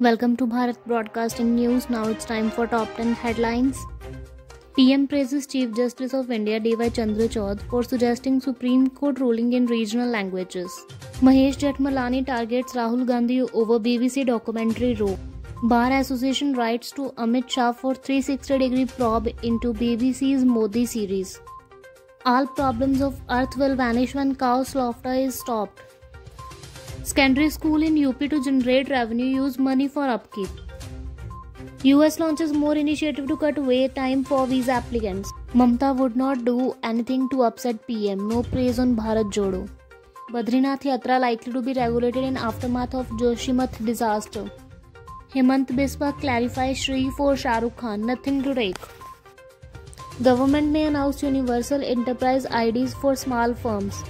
Welcome to Bharat Broadcasting News. Now it's time for top 10 headlines. PM praises Chief Justice of India D.Y. Chandrachud for suggesting Supreme Court ruling in regional languages. Mahesh Jethmalani targets Rahul Gandhi over BBC documentary Row. Bar Association writes to Amit Shah for 360 degree probe into BBC's Modi series. All problems of earth will vanish when cow slaughter is stopped. Secondary school in UP to generate revenue use money for upkeep. US launches more initiative to cut wait time for visa applicants. Mamata would not do anything to upset PM. No praise on Bharat Jodo. Badrinath Yatra likely to be regulated in aftermath of Joshimath disaster. Himanta Biswa clarifies Shri for Shah Rukh Khan. Nothing to take. Government may announce universal enterprise IDs for small firms.